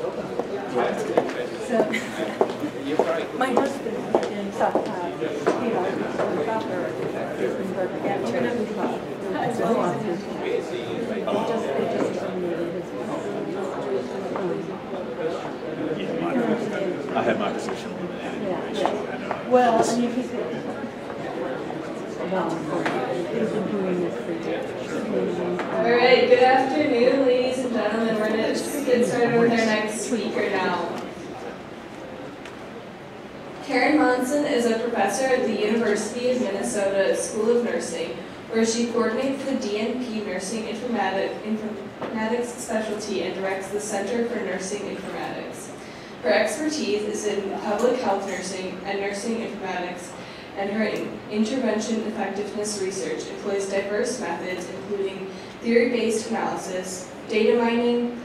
So, my husband in South, uh, you know, in South Duesenberg, yeah, Trinity Club, as well as his. It just, it just terminated his. I had my position eliminated. Yeah, so I know. yeah. Well, I mean, he's. Well, he's been doing this for years. All right, good afternoon, ladies and gentlemen. We're going to get started with our next speaker now. Karen Monsen is a professor at the University of Minnesota School of Nursing, where she coordinates the DNP Nursing Informatic, Informatics specialty and directs the Center for Nursing Informatics. Her expertise is in public health nursing and nursing informatics, and her intervention effectiveness research employs diverse methods including theory-based analysis, data mining,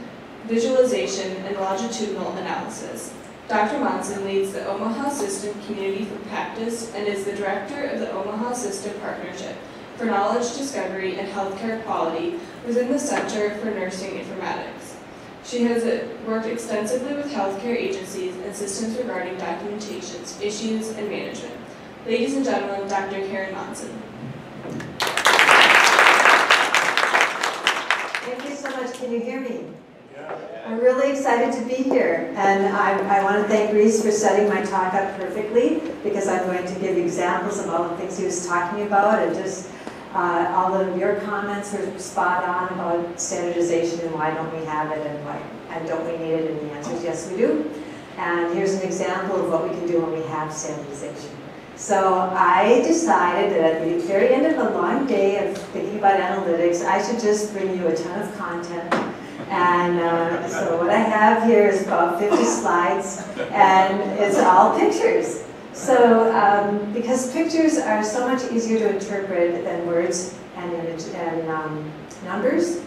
visualization, and longitudinal analysis. Dr. Monsen leads the Omaha System Community for Practice and is the director of the Omaha System Partnership for Knowledge Discovery and Healthcare Quality within the Center for Nursing Informatics. She has uh, worked extensively with healthcare agencies and systems regarding documentations, issues, and management. Ladies and gentlemen, Dr. Karen Monsen. Thank you so much. Can you hear me? I'm really excited to be here, and I, I want to thank Reese for setting my talk up perfectly because I'm going to give examples of all the things he was talking about, and just uh, all of your comments were spot on about standardization and why don't we have it and why and don't we need it, and the answer is yes, we do. And here's an example of what we can do when we have standardization. So I decided that at the very end of a long day of thinking about analytics, I should just bring you a ton of content. And uh, so what I have here is about 50 slides, and it's all pictures. So um, because pictures are so much easier to interpret than words and, image, and um, numbers,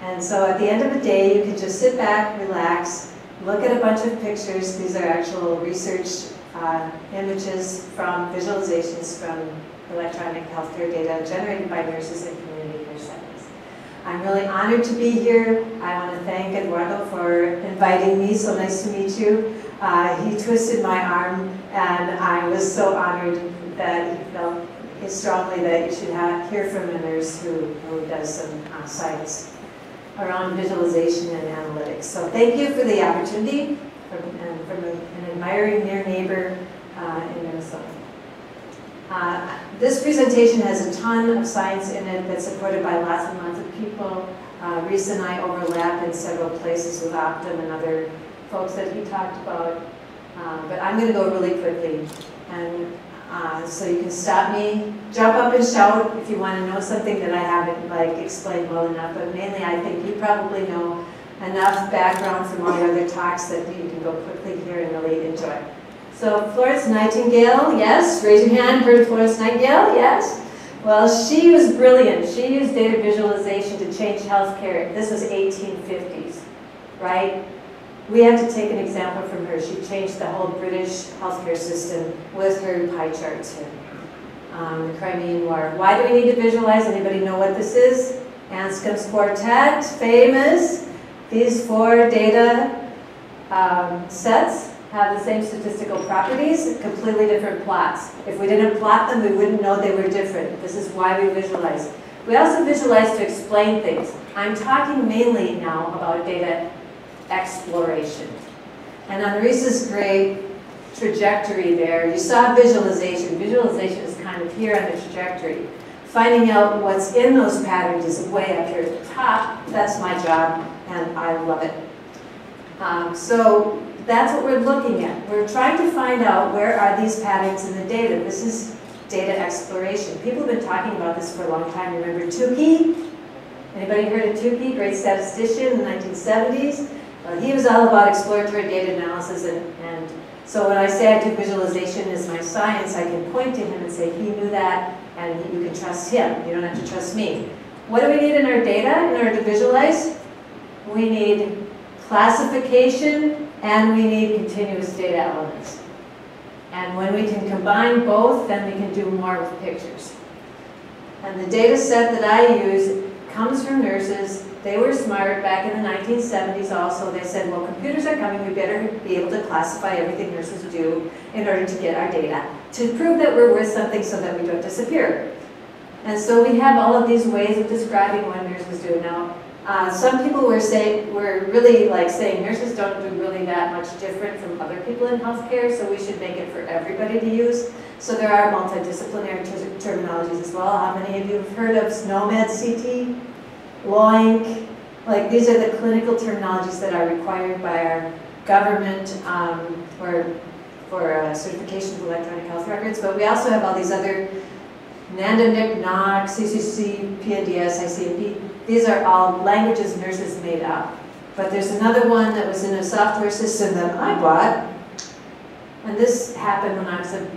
and so at the end of the day, you can just sit back, relax, look at a bunch of pictures. These are actual research uh, images from visualizations from electronic healthcare data generated by nurses and community care settings. I'm really honored to be here. I want to thank Eduardo for inviting me. So nice to meet you. Uh, he twisted my arm, and I was so honored that he felt strongly that you should have, hear from a nurse who, who does some uh, around visualization and analytics. So thank you for the opportunity from, and an admiring near neighbor uh, in Minnesota. Uh, this presentation has a ton of science in it that's supported by lots and lots of people. Uh, Reese and I overlap in several places with Optum and other folks that he talked about. Uh, but I'm going to go really quickly. And uh, so you can stop me, jump up and shout if you want to know something that I haven't like explained well enough. But mainly, I think you probably know enough background from all the other talks that you go quickly here and really enjoy. So Florence Nightingale, yes, raise your hand. Heard of Florence Nightingale? Yes. Well, she was brilliant. She used data visualization to change healthcare. This was 1850s, right? We have to take an example from her. She changed the whole British healthcare system with her pie charts here. Um, the Crimean War. Why do we need to visualize? Anybody know what this is? Anscombe's quartet, famous. These four data um, sets have the same statistical properties, completely different plots. If we didn't plot them, we wouldn't know they were different. This is why we visualize. We also visualize to explain things. I'm talking mainly now about data exploration. And on Reese's great trajectory there, you saw visualization. Visualization is kind of here on the trajectory. Finding out what's in those patterns is way up here at the top. That's my job, and I love it. Um, so that's what we're looking at. We're trying to find out where are these patterns in the data. This is data exploration. People have been talking about this for a long time. Remember Tukey? Anybody heard of Tukey? Great statistician in the 1970s. Well, he was all about exploratory data analysis and, and so when I say I do visualization as my science, I can point to him and say, he knew that, and you can trust him. You don't have to trust me. What do we need in our data in order to visualize? We need classification, and we need continuous data elements. And when we can combine both, then we can do more with pictures. And the data set that I use comes from nurses they were smart back in the 1970s also. They said, well, computers are coming, we better be able to classify everything nurses do in order to get our data, to prove that we're worth something so that we don't disappear. And so we have all of these ways of describing what nurses do. Now, uh, some people were saying, were really like saying nurses don't do really that much different from other people in healthcare, so we should make it for everybody to use. So there are multidisciplinary ter terminologies as well. How many of you have heard of SNOMED CT? LOINC? Like these are the clinical terminologies that are required by our government um, or for uh, certification of electronic health records. But we also have all these other NANDA, NIC, NOC, CCC, PNDS, ICNP. These are all languages nurses made up. But there's another one that was in a software system that I bought. And this happened when I was a,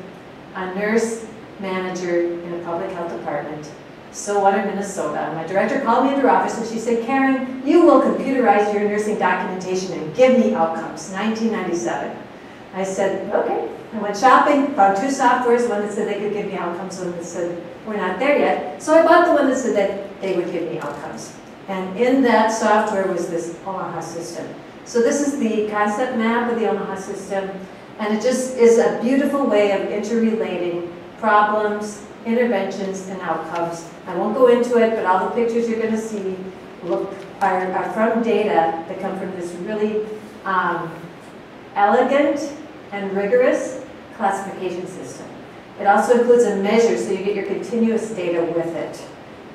a nurse manager in a public health department, So what Stillwater, Minnesota. My director called me into her office and she said, Karen, you will computerize your nursing documentation and give me outcomes, 1997. I said, okay. I went shopping, found two softwares, one that said they could give me outcomes, one that said, we're not there yet. So I bought the one that said that they would give me outcomes. And in that software was this Omaha system. So this is the concept map of the Omaha system, and it just is a beautiful way of interrelating problems, interventions, and outcomes. I won't go into it, but all the pictures you're going to see look are, are from data that come from this really um, elegant and rigorous classification system. It also includes a measure so you get your continuous data with it.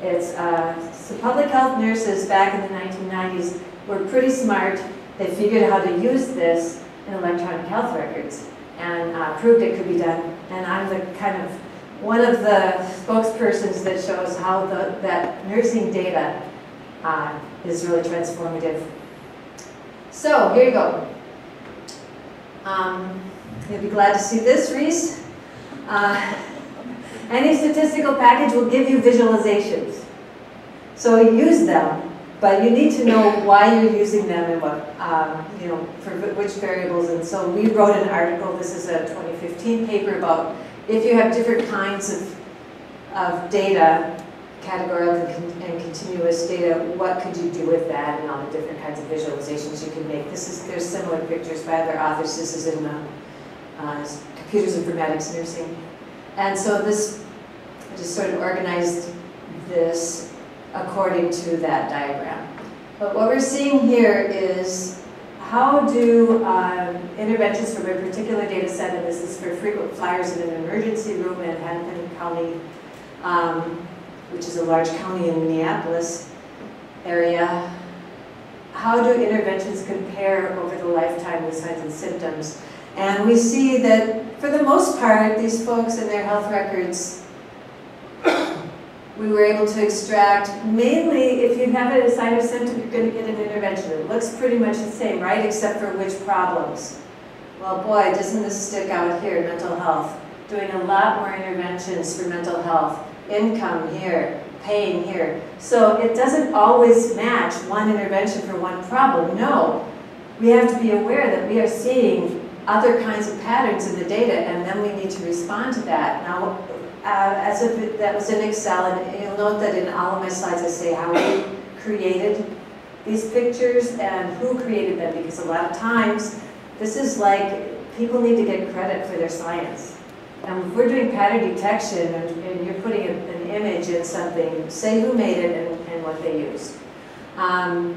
It's, uh, so public health nurses back in the 1990s were pretty smart. They figured out how to use this in electronic health records and uh, proved it could be done. And I'm the kind of one of the spokespersons that shows how the, that nursing data uh, is really transformative. So here you go. Um, you'll be glad to see this, Reese. Uh, any statistical package will give you visualizations. So use them, but you need to know why you're using them and what, um, you know, for which variables. And so we wrote an article, this is a 2015 paper about if you have different kinds of, of data, categorical and, and continuous data, what could you do with that and all the different kinds of visualizations you can make. This is, there's similar pictures by other authors. This is in uh, uh, computers informatics nursing. And so this, I just sort of organized this according to that diagram. But what we're seeing here is how do um, interventions from a particular data set, and this is for frequent flyers in an emergency room in Hennepin County, um, which is a large county in Minneapolis area, how do interventions compare over the lifetime with signs and symptoms? And we see that for the most part, these folks and their health records, we were able to extract, mainly if you have a sign or symptom, you're going to get an intervention. It looks pretty much the same, right? Except for which problems. Well, boy, doesn't this stick out here, mental health. Doing a lot more interventions for mental health. Income here, pain here. So it doesn't always match one intervention for one problem. No, we have to be aware that we are seeing other kinds of patterns in the data and then we need to respond to that. Now, uh, as if it, that was in Excel, and you'll note that in all of my slides I say how we created these pictures and who created them, because a lot of times this is like people need to get credit for their science. And if we're doing pattern detection and, and you're putting a, an image in something, say who made it and, and what they used. Um,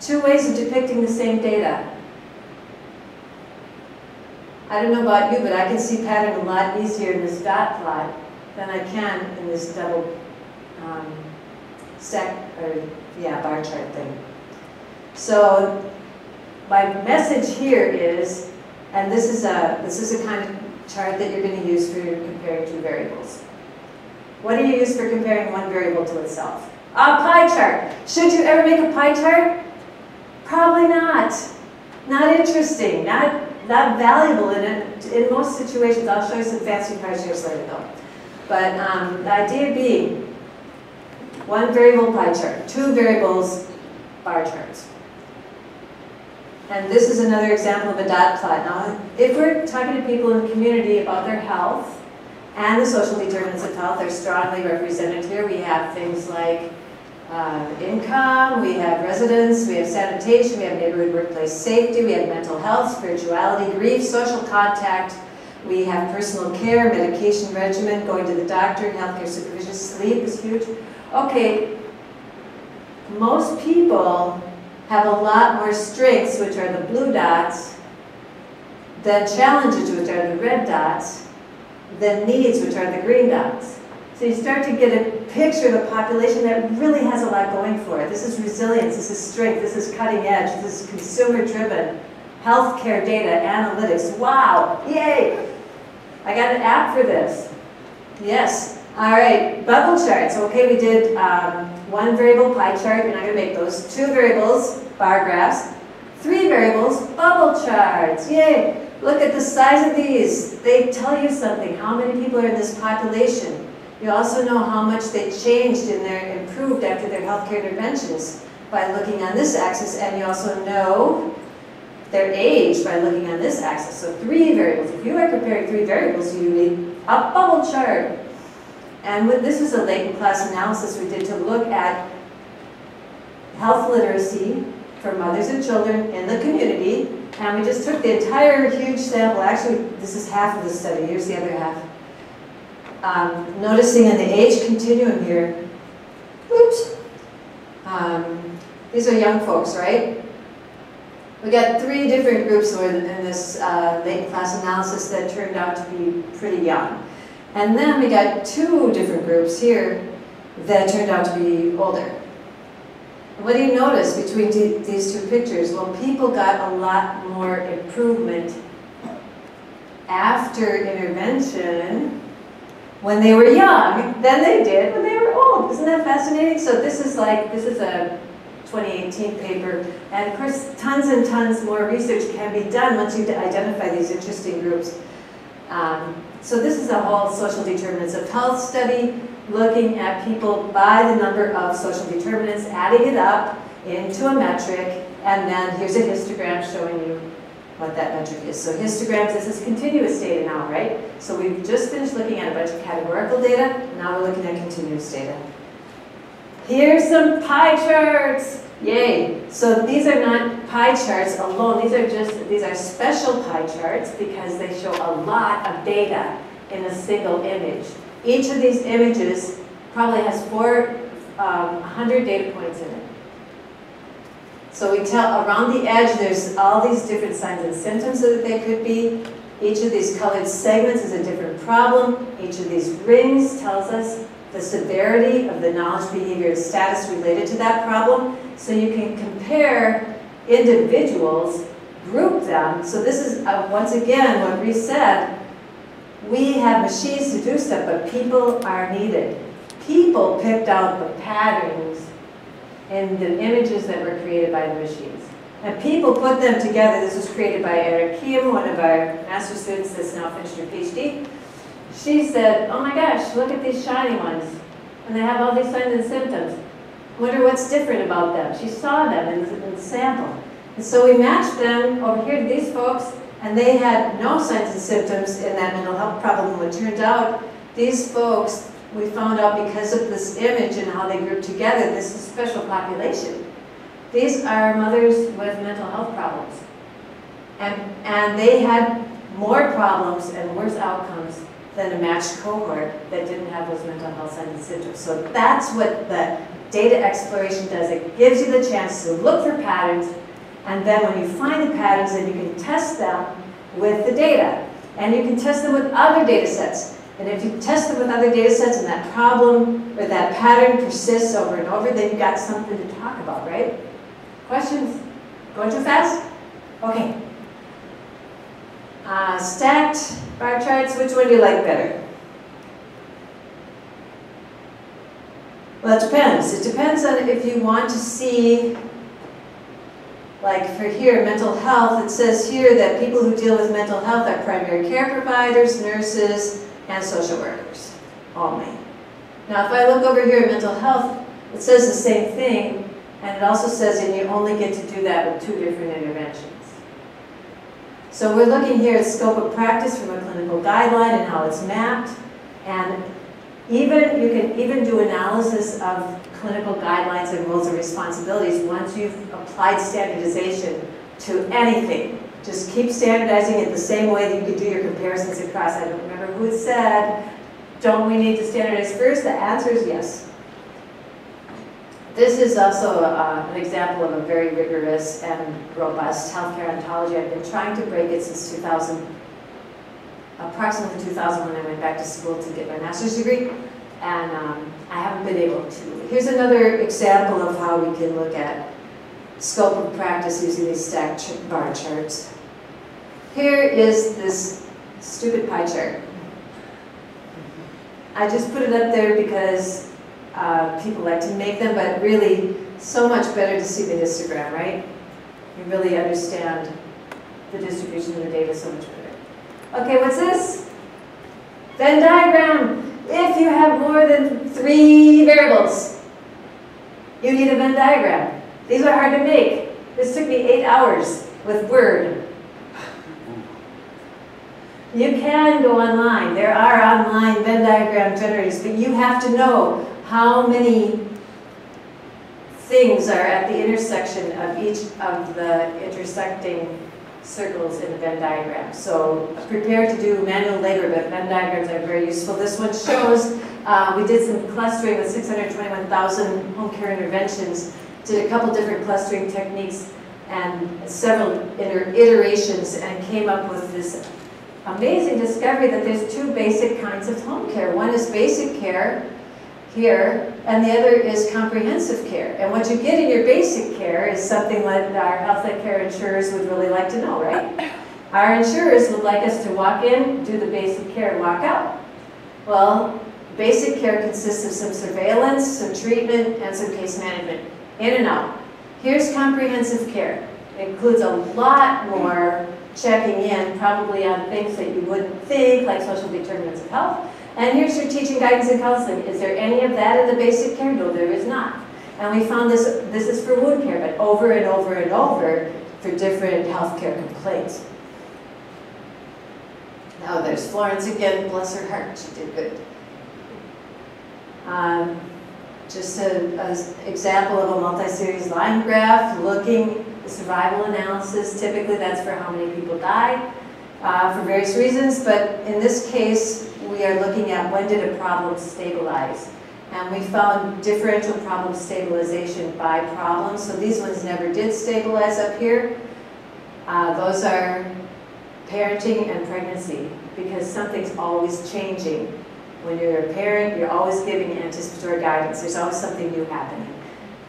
two ways of depicting the same data. I don't know about you, but I can see pattern a lot easier in this dot plot than I can in this double um, stack, or yeah, bar chart thing. So my message here is, and this is a this is a kind of chart that you're going to use for comparing two variables. What do you use for comparing one variable to itself? A pie chart. Should you ever make a pie chart? Probably not. Not interesting. Not not valuable in it in most situations. I'll show you some fancy pie charts later though. But um, the idea being one variable pie chart, two variables bar charts. And this is another example of a dot plot. Now, if we're talking to people in the community about their health and the social determinants of health, they're strongly represented here. We have things like uh, income, we have residence, we have sanitation, we have neighborhood workplace safety, we have mental health, spirituality, grief, social contact, we have personal care, medication regimen, going to the doctor, healthcare supervision, sleep is huge. Okay, most people have a lot more strengths, which are the blue dots, than challenges, which are the red dots, than needs, which are the green dots. So you start to get a picture of a population that really has a lot going for it. This is resilience, this is strength, this is cutting edge, this is consumer driven, healthcare data, analytics. Wow, yay! I got an app for this. Yes. All right, bubble charts. Okay, we did um, one variable pie chart. Not going to make those. Two variables, bar graphs. Three variables, bubble charts. Yay! Look at the size of these. They tell you something. How many people are in this population? You also know how much they changed and they're improved after their healthcare interventions by looking on this axis, and you also know their age by looking on this axis. So three variables. If you are comparing three variables, you need a bubble chart. And with, this was a latent class analysis we did to look at health literacy for mothers and children in the community. And we just took the entire huge sample. Actually, this is half of the study. Here's the other half. Um, noticing in the age continuum here, oops, um, these are young folks, right? We got three different groups in this uh, latent class analysis that turned out to be pretty young. And then we got two different groups here that turned out to be older. What do you notice between these two pictures? Well, people got a lot more improvement after intervention when they were young than they did when they were old. Isn't that fascinating? So this is like, this is a 2018 paper. And of course, tons and tons more research can be done once you identify these interesting groups. Um, so this is a whole social determinants of health study, looking at people by the number of social determinants, adding it up into a metric, and then here's a histogram showing you what that metric is. So histograms, this is continuous data now, right? So we've just finished looking at a bunch of categorical data, now we're looking at continuous data. Here's some pie charts. Yay. So these are not pie charts alone. These are just, these are special pie charts because they show a lot of data in a single image. Each of these images probably has 400 um, data points in it. So we tell around the edge there's all these different signs and symptoms that they could be. Each of these colored segments is a different problem. Each of these rings tells us the severity of the knowledge, behavior, status related to that problem. So you can compare individuals, group them. So this is, uh, once again, what Reese said, we have machines to do stuff, but people are needed. People picked out the patterns in the images that were created by the machines. And people put them together. This was created by Era Kim, one of our master students that's now finished her PhD she said, oh my gosh, look at these shiny ones. And they have all these signs and symptoms. Wonder what's different about them. She saw them in the, in the sample. And so we matched them over here to these folks, and they had no signs and symptoms in that mental health problem. It turned out these folks, we found out because of this image and how they grouped together, this is a special population. These are mothers with mental health problems. And, and they had more problems and worse outcomes than a matched cohort that didn't have those mental health signs and symptoms. So that's what the data exploration does. It gives you the chance to look for patterns, and then when you find the patterns, then you can test them with the data. And you can test them with other data sets. And if you test them with other data sets and that problem or that pattern persists over and over, then you've got something to talk about, right? Questions? Going too fast? Okay. Uh, stacked bar charts, which one do you like better? Well, it depends. It depends on if you want to see, like for here, mental health, it says here that people who deal with mental health are primary care providers, nurses, and social workers only. Now, if I look over here at mental health, it says the same thing, and it also says that you only get to do that with two different interventions. So we're looking here at scope of practice from a clinical guideline and how it's mapped. And Even, you can even do analysis of clinical guidelines and roles and responsibilities once you've applied standardization to anything. Just keep standardizing it the same way that you could do your comparisons across. I don't remember who said, don't we need to standardize first? The answer is yes. This is also uh, an example of a very rigorous and robust healthcare ontology. I've been trying to break it since 2000, approximately 2000 when I went back to school to get my master's degree, and um, I haven't been able to. Here's another example of how we can look at scope of practice using these stacked bar charts. Here is this stupid pie chart. I just put it up there because uh, people like to make them, but really so much better to see the histogram, right? You really understand the distribution of the data so much better. Okay, what's this? Venn diagram. If you have more than three variables, you need a Venn diagram. These are hard to make. This took me eight hours with Word. You can go online. There are online Venn diagram generators, but you have to know how many things are at the intersection of each of the intersecting circles in the Venn diagram. So prepare to do manual labor, but Venn diagrams are very useful. This one shows, uh, we did some clustering with 621,000 home care interventions, did a couple different clustering techniques and several iterations and came up with this amazing discovery that there's two basic kinds of home care. One is basic care, here, and the other is comprehensive care. And what you get in your basic care is something that our health care insurers would really like to know, right? Our insurers would like us to walk in, do the basic care, and walk out. Well, basic care consists of some surveillance, some treatment, and some case management, in and out. Here's comprehensive care. It includes a lot more checking in, probably on things that you wouldn't think, like social determinants of health, and here's your teaching guidance and counseling. Is there any of that in the basic care? No, there is not. And we found this, this is for wound care, but over and over and over for different healthcare complaints. Now there's Florence again, bless her heart, she did good. Um, just an example of a multi-series line graph looking the survival analysis. Typically that's for how many people die uh, for various reasons, but in this case we are looking at when did a problem stabilize. And we found differential problem stabilization by problem. So these ones never did stabilize up here. Uh, those are parenting and pregnancy because something's always changing. When you're a parent, you're always giving anticipatory guidance. There's always something new happening.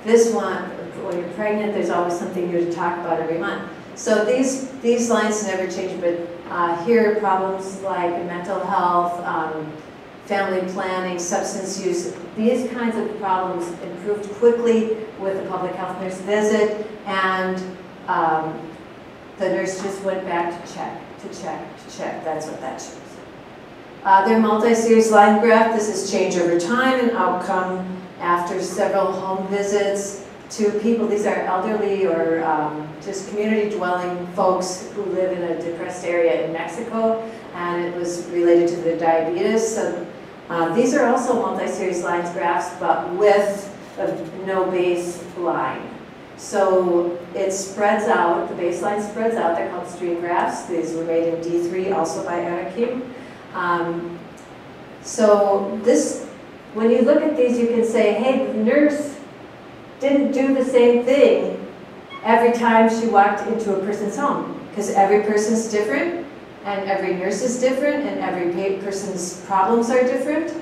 This one, when you're pregnant, there's always something new to talk about every month. So these, these lines never change, but uh, here problems like mental health, um, family planning, substance use, these kinds of problems improved quickly with the public health nurse visit, and um, the nurse just went back to check, to check, to check. That's what that shows. Uh, their multi-series line graph, this is change over time and outcome after several home visits to people, these are elderly or um, just community dwelling folks who live in a depressed area in Mexico, and it was related to the diabetes. So uh, these are also multi-series lines graphs, but with a no baseline. So it spreads out, the baseline spreads out, they're called stream graphs. These were made in D3, also by Era Kim. Um, so this, when you look at these, you can say, hey, nurse didn't do the same thing every time she walked into a person's home because every person's different and every nurse is different and every person's problems are different.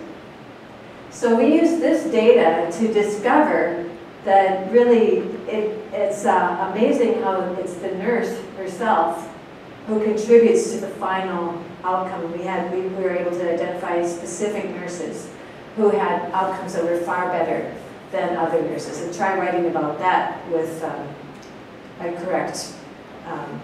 So we use this data to discover that really it, it's uh, amazing how it's the nurse herself who contributes to the final outcome. We had we were able to identify specific nurses who had outcomes that were far better than other nurses and try writing about that with um, a correct, um,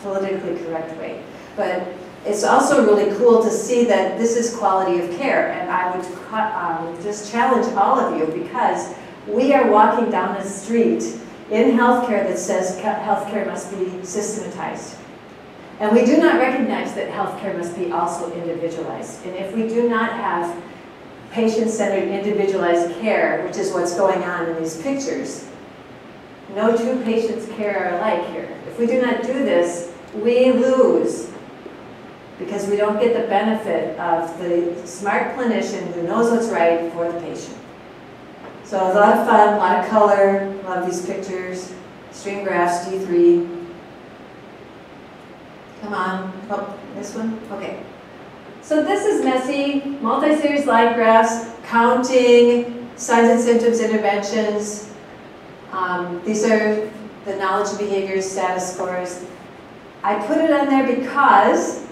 politically correct way. But it's also really cool to see that this is quality of care and I would um, just challenge all of you because we are walking down a street in healthcare that says healthcare must be systematized. And we do not recognize that healthcare must be also individualized. And if we do not have patient-centered individualized care, which is what's going on in these pictures. No two patients' care are alike here. If we do not do this, we lose because we don't get the benefit of the smart clinician who knows what's right for the patient. So a lot of fun, a lot of color, love these pictures. Stream graphs, D3. Come on, oh, this one, okay. So this is messy, multi-series line graphs, counting, signs and symptoms interventions. Um, these are the knowledge behaviors, status scores. I put it on there because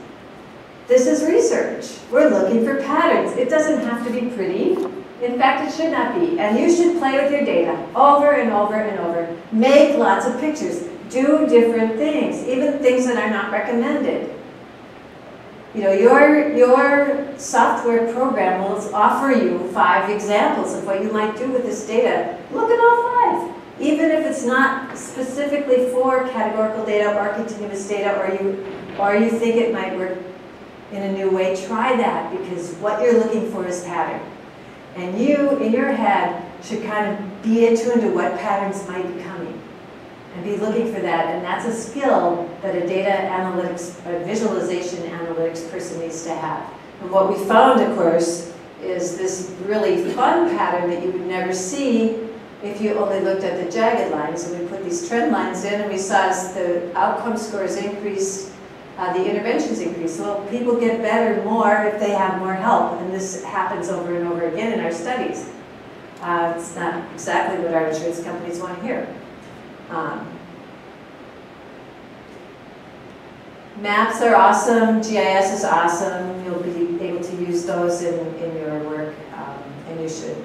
this is research. We're looking for patterns. It doesn't have to be pretty. In fact, it should not be. And you should play with your data over and over and over. Make lots of pictures. Do different things, even things that are not recommended. You know, your, your software program will offer you five examples of what you might do with this data. Look at all five. Even if it's not specifically for categorical data or continuous data or you, or you think it might work in a new way, try that because what you're looking for is pattern. And you, in your head, should kind of be attuned to what patterns might be coming and be looking for that. And that's a skill that a data analytics, a visualization analytics person needs to have. And what we found, of course, is this really fun pattern that you would never see if you only looked at the jagged lines. And we put these trend lines in and we saw as the outcome scores increased, uh, the interventions increase. So people get better more if they have more help. And this happens over and over again in our studies. Uh, it's not exactly what our insurance companies want to hear. Um, maps are awesome, GIS is awesome, you'll be able to use those in, in your work, um, and you should.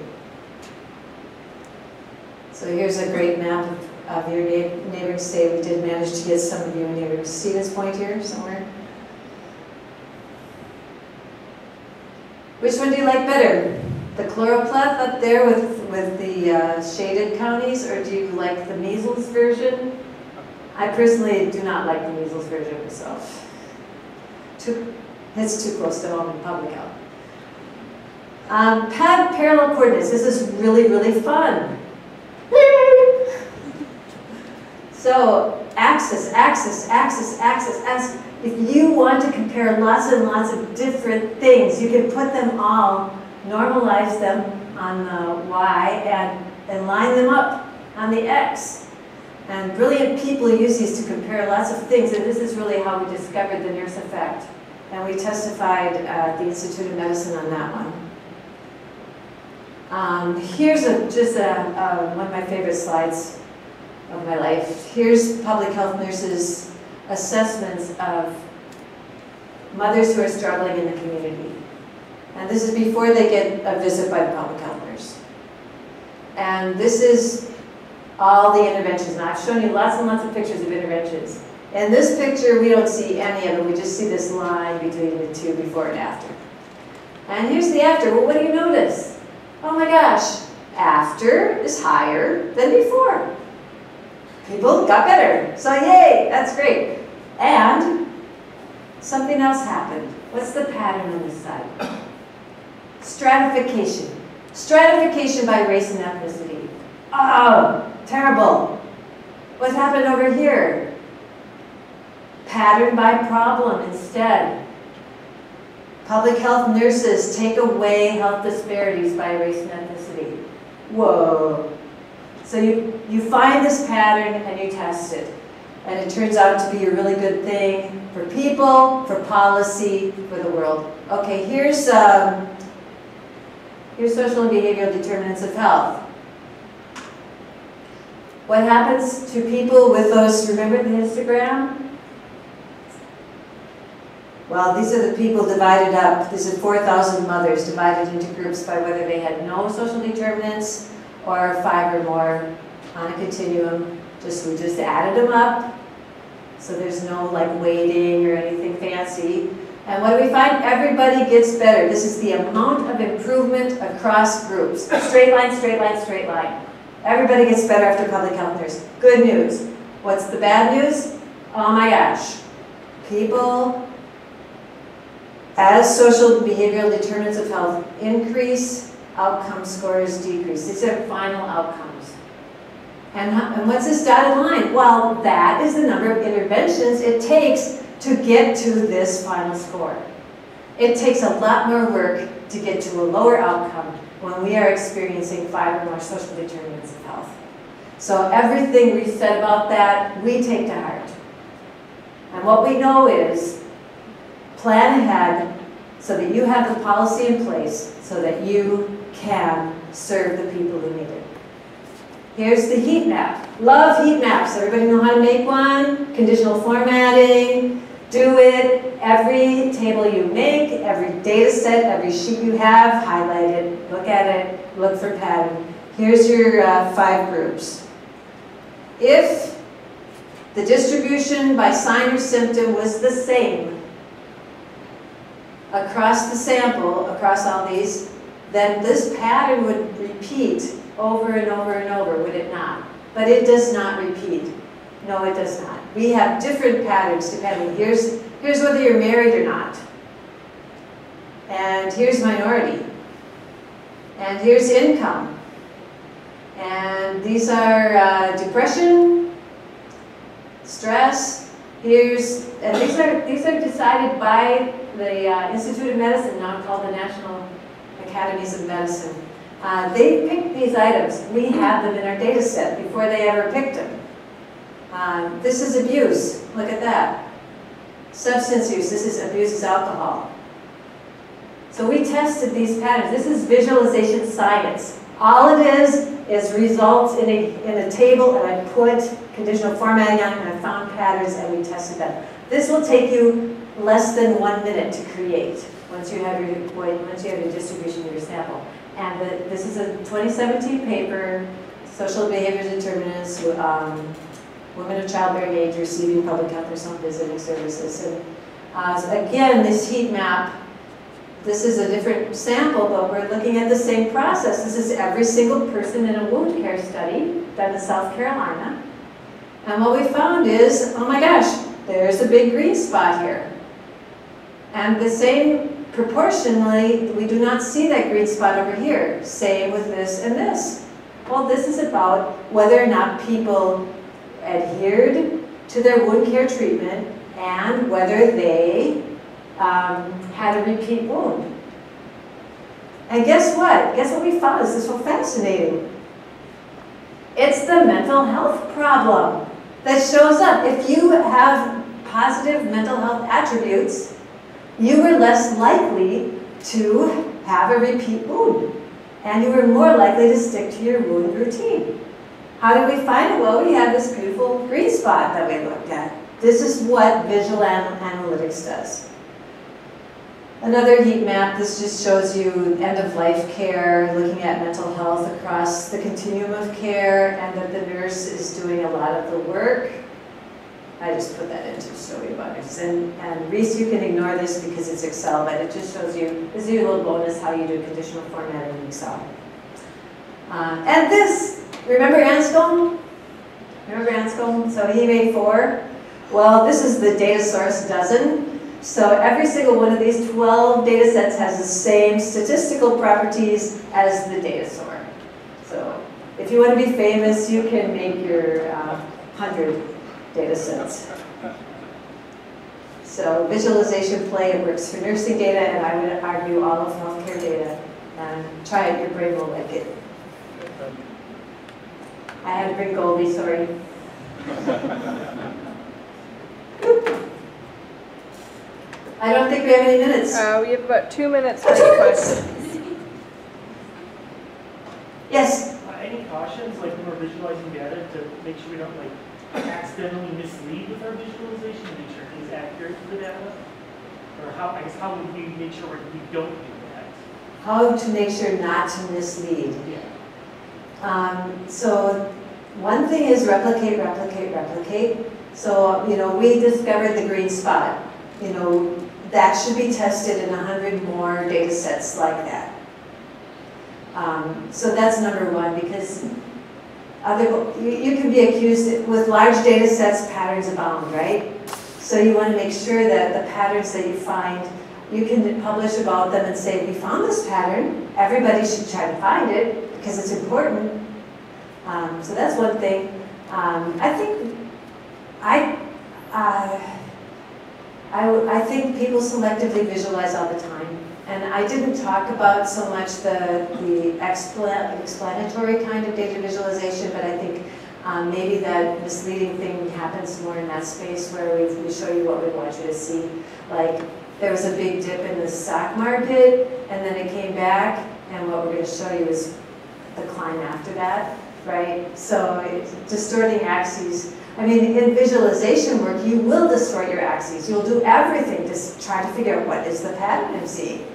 So here's a great map of, of your neighboring state. We did manage to get some of you in here. See this point here somewhere? Which one do you like better? The choropleth up there with, with the uh, shaded counties, or do you like the measles version? I personally do not like the measles version myself. Too, it's too close to home in public health. Um, pad parallel coordinates. This is really, really fun. so axis, axis, axis, axis, axis. If you want to compare lots and lots of different things, you can put them all normalize them on the y and, and line them up on the x. And brilliant people use these to compare lots of things, and this is really how we discovered the nurse effect. And we testified at the Institute of Medicine on that one. Um, here's a, just a, one of my favorite slides of my life. Here's public health nurses' assessments of mothers who are struggling in the community. And this is before they get a visit by the public health nurse. And this is all the interventions. And I've shown you lots and lots of pictures of interventions. In this picture, we don't see any of them. We just see this line between the two before and after. And here's the after. Well, what do you notice? Oh my gosh, after is higher than before. People got better. So yay, that's great. And something else happened. What's the pattern on this side? Stratification. Stratification by race and ethnicity. Oh, terrible. What's happened over here? Pattern by problem instead. Public health nurses take away health disparities by race and ethnicity. Whoa. So you, you find this pattern and you test it. And it turns out to be a really good thing for people, for policy, for the world. Okay, here's um, your social and behavioral determinants of health. What happens to people with those, remember the histogram? Well, these are the people divided up. This is 4,000 mothers divided into groups by whether they had no social determinants or five or more on a continuum. Just We just added them up. So there's no like weighting or anything fancy. And what do we find? Everybody gets better. This is the amount of improvement across groups. Straight line, straight line, straight line. Everybody gets better after public health nurse. Good news. What's the bad news? Oh my gosh. People As social behavioral determinants of health increase, outcome scores decrease. These are final outcomes. And, and what's this dotted line? Well, that is the number of interventions it takes to get to this final score. It takes a lot more work to get to a lower outcome when we are experiencing five or more social determinants of health. So everything we said about that, we take to heart. And what we know is plan ahead so that you have the policy in place so that you can serve the people who need it. Here's the heat map. Love heat maps. Everybody know how to make one? Conditional formatting. Do it. Every table you make, every data set, every sheet you have, highlight it, look at it, look for pattern. Here's your uh, five groups. If the distribution by sign or symptom was the same across the sample, across all these, then this pattern would repeat over and over and over, would it not? But it does not repeat. No, it does not. We have different patterns depending. Here's, here's whether you're married or not. And here's minority. And here's income. And these are uh, depression, stress. Here's, and these are, these are decided by the uh, Institute of Medicine, now called the National Academies of Medicine. Uh, they picked these items. We have them in our data set before they ever picked them. Uh, this is abuse. Look at that. Substance use. This is abuse is alcohol. So we tested these patterns. This is visualization science. All it is is results in a, in a table and I put conditional formatting on it and I found patterns and we tested them. This will take you less than one minute to create once you have your, once you have your distribution of your sample. And the, this is a 2017 paper, Social Behavior Determinants, um, Women of Childbearing Age Receiving Public Health or Some Visiting Services. And uh, so again, this heat map, this is a different sample, but we're looking at the same process. This is every single person in a wound care study done in South Carolina. And what we found is, oh my gosh, there's a big green spot here. And the same proportionally, we do not see that green spot over here. Same with this and this. Well, this is about whether or not people adhered to their wound care treatment and whether they um, had a repeat wound. And guess what? Guess what we found? Is this is so fascinating. It's the mental health problem that shows up. If you have positive mental health attributes, you were less likely to have a repeat wound. And you were more likely to stick to your wound routine. How did we find it? Well, we had this beautiful green spot that we looked at. This is what visual an analytics does. Another heat map, this just shows you end-of-life care, looking at mental health across the continuum of care, and that the nurse is doing a lot of the work. I just put that into to show you. And, and Reese, you can ignore this because it's Excel, but it just shows you, this is your little bonus how you do conditional formatting in Excel. Uh, and this, remember Anscombe? Remember Anscombe? So he made four. Well, this is the Datasaurus Dozen. So every single one of these 12 data sets has the same statistical properties as the Datasaurus. So if you want to be famous, you can make your uh, 100 data sets. So visualization play, it works for nursing data, and I would argue all of healthcare data. And try it, your brain will like it. I had to bring Goldie, sorry. I don't think we have any minutes. Uh, we have about two minutes for any questions. Yes, Uh, Any cautions, like when we're visualizing data, to make sure we don't like accidentally mislead with our visualization, to make sure it is accurate to the data? Or how, I guess, how would we make sure we don't do that? how to make sure not to mislead. Yeah. Um, so one thing is replicate, replicate, replicate. So, you know, we discovered the green spot. You know, that should be tested in 100 more data sets like that. Um, so that's number one because other, you, you can be accused with large data sets, patterns abound, right? So you want to make sure that the patterns that you find you can publish about them and say, we found this pattern, everybody should try to find it, because it's important. Um, so that's one thing. Um, I think, I, uh, I, think people selectively visualize all the time. And I didn't talk about so much the, the expla- explanatory kind of data visualization, but I think um, maybe that misleading thing happens more in that space where we, we show you what we want you to see. Like, there was a big dip in the stock market, and then it came back, and what we're going to show you is the climb after that, right? So distorting axes. I mean, in visualization work, you will distort your axes. You'll do everything to try to figure out what is the pattern I'm seeing.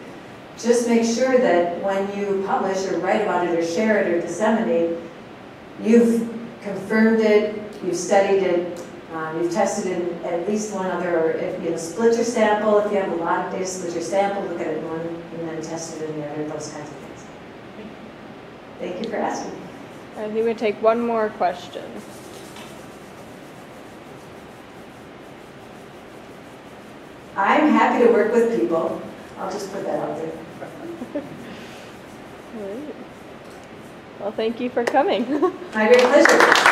Just make sure that when you publish or write about it or share it or disseminate, you've confirmed it, you've studied it, um, you've tested it in at least one other, or if you know, split your sample, if you have a lot of data, split your sample, look at it in one, and then test it in the other, those kinds of things. Thank you for asking. I think we take one more question. I'm happy to work with people. I'll just put that out there. Alright. Well, thank you for coming. My great pleasure.